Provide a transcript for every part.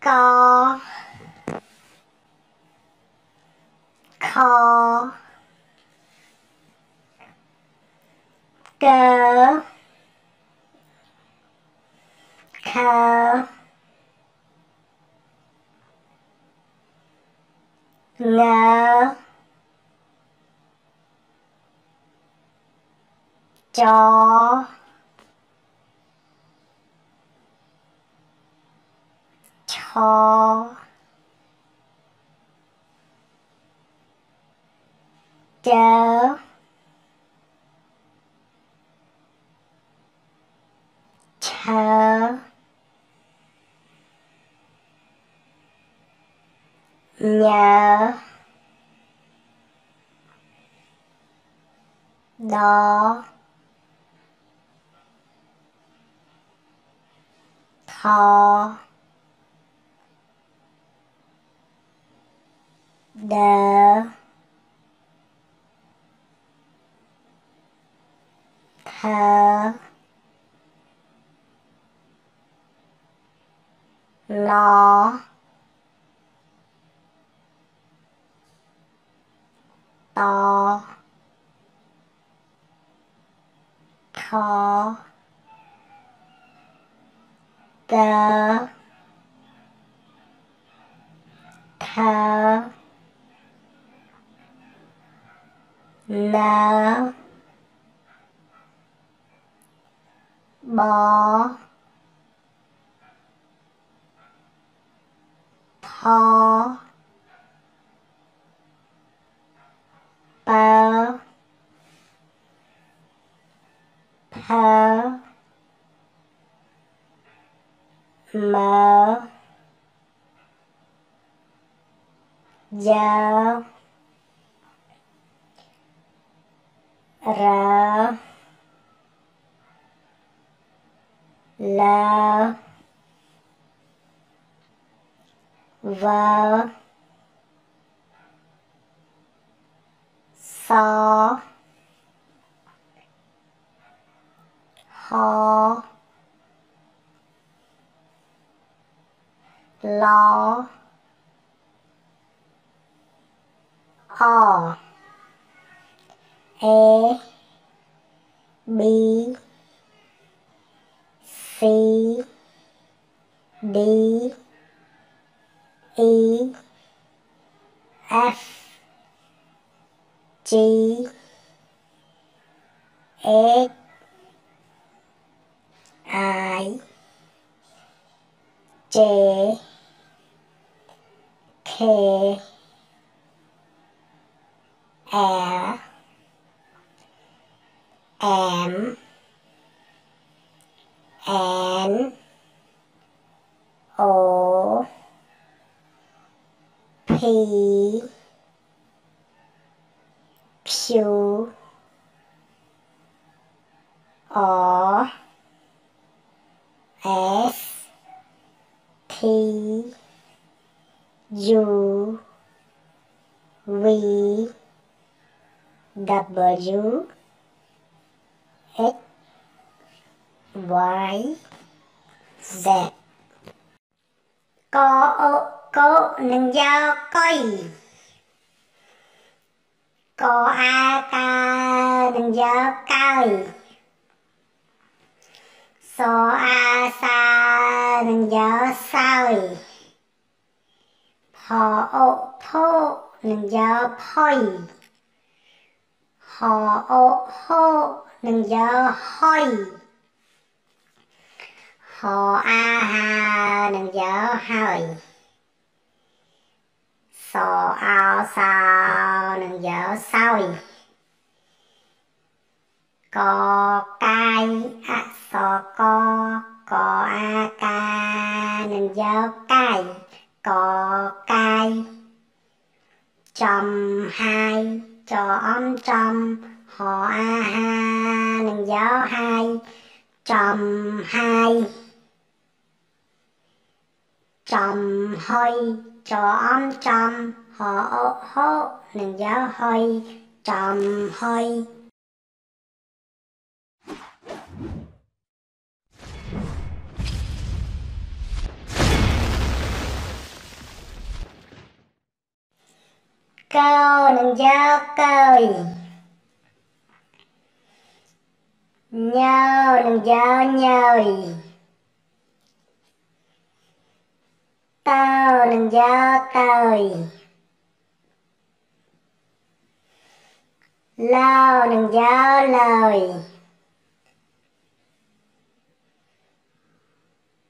call call go co no jaw tall doe toe no no 好的和老导考。头、脑、脑、包、包、包。mo jo ro lo vo so law R A B C D E F G H I J P L M N O P U V W X Y Z Có ô, có nâng giao coi có a, ca nâng giao coi So a, sa nâng giao sao អាសានឹងយកសោយហអូផូនឹងយកផុយហអូហូនឹងយកហុយហអាហានឹងយកហើយសអោសោនឹងយកសោយកកាយអសកកអាកានឹងយកកាយ có cài chấm hai cho âm chấm họ a ha nâng giáo hai chấm hai chấm hơi cho âm chấm họ ô hô nâng giáo hơi chấm hơi câu nâng dốc câu nhau nâng dốc nhau tao nâng dốc tao lao nâng dốc lời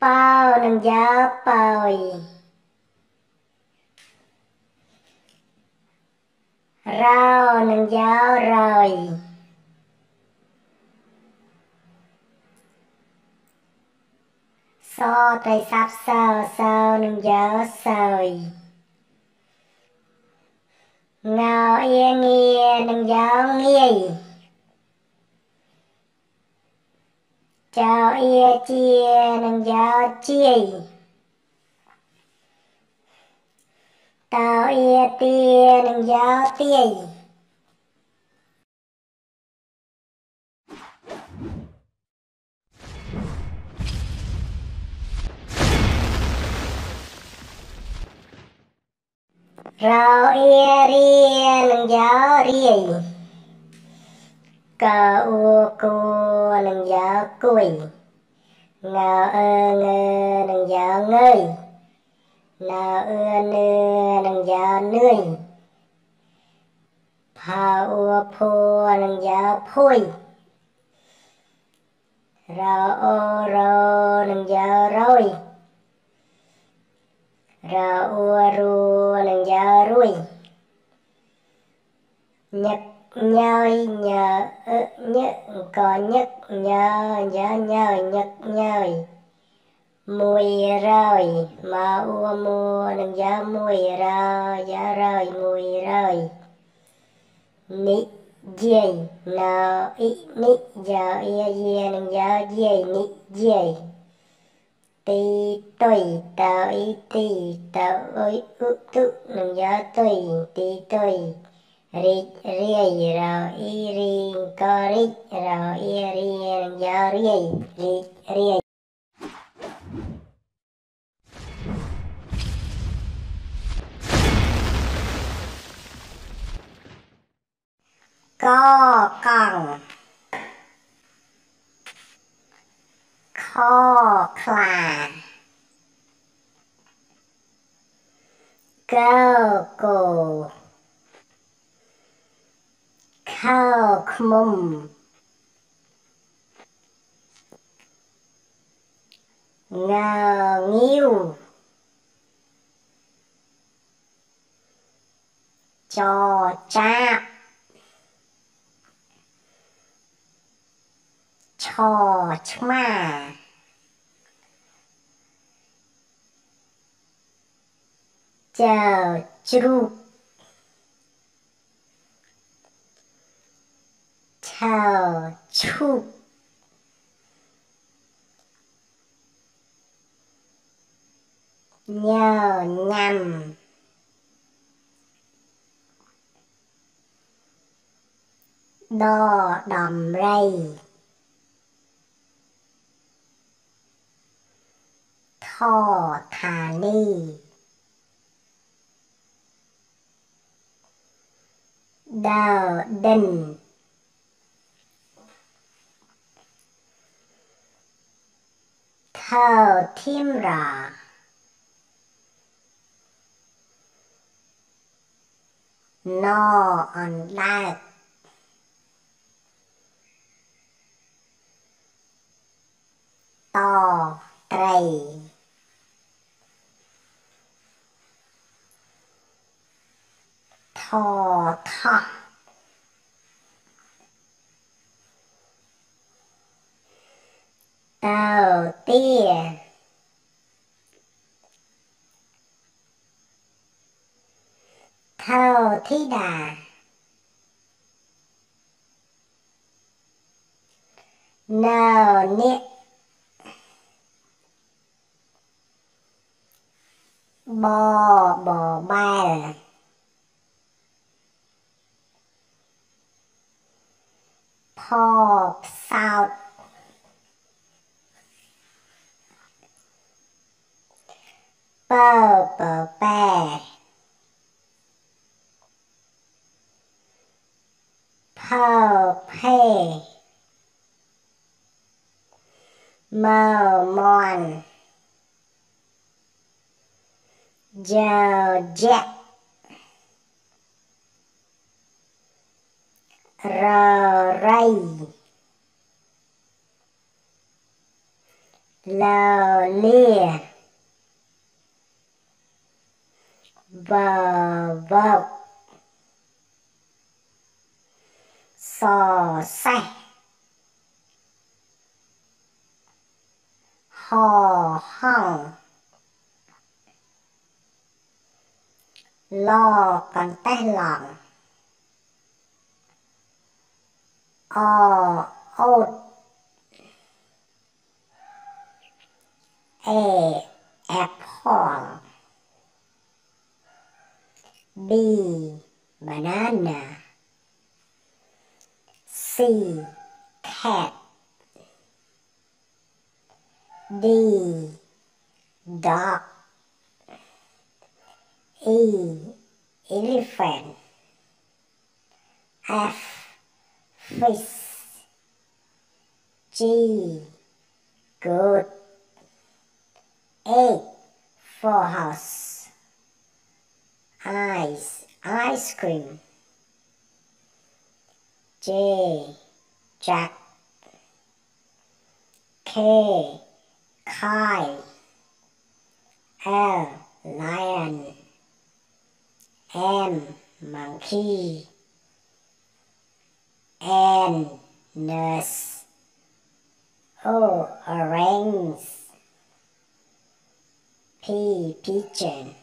bao nâng dốc bồi រោនឹងយោរយសតៃសាប់សោសោនឹងយោសោយងៅអៀងងានឹងយោងាយចៅអៀជានឹងយោជាយ តោអៀទានិងយោទាយរោអៀរៀនិងយោរាយកោអ៊ូគូនិងយោគួយងើអើងើនិងយោងើយ là ưa nưa nâng già nươi phà ua phô nâng già phôi ra ô rô nâng già rồi ra ua ru nâng già rui. Nhật nhơi nhờ nhớ có nhất nhờ nhớ nhờ nhật nhơi mùi rồi mà ua mua đừng giá mùi rồi giá rồi mùi rồi ní dây nờ ý ní giờ ia dây đừng giá dây ní dây tì tùy tàu ý tì tàu ơi ư tự đừng giá tùy, tì tùy. Rít riây rồi y riêng có rít rồi y riêng giờ riây rít riây co còng kho khla go go ข้า ชอชมาเจ้าจรูเจ้าชุกเนียวนำดอดำไร พ่อทานี่ดาวเดินเท่าทิมราโนออนไลน์ต่อไตร thò thà ni đờ đình thờ thiêm rà no on lạc to trầy thò thọ đầu tiên thâu thí đà nâu niết bò bò bài phò sao bơ bờ bè phơ phê mờ mòn giờ dẹt r ray l lia v vọc sò say hò hằng lò còn tay lòng o ốt a apple. B banana. C cat. D dog. E elephant. F fish G good. H for house ice ice cream. J. Jack. K. Kite L. Lion. M. Monkey N nurse. Oh, o orange P pigeon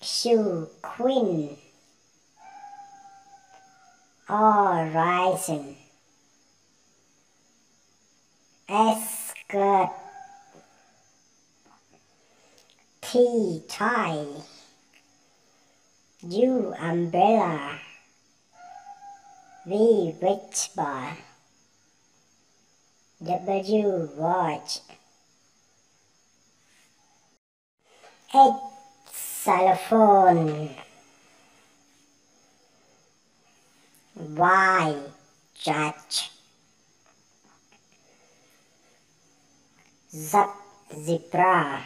Q queen. R rising. S skirt. T tie. U umbrella V rich bar W watch? H xylophone Y judge? Z zebra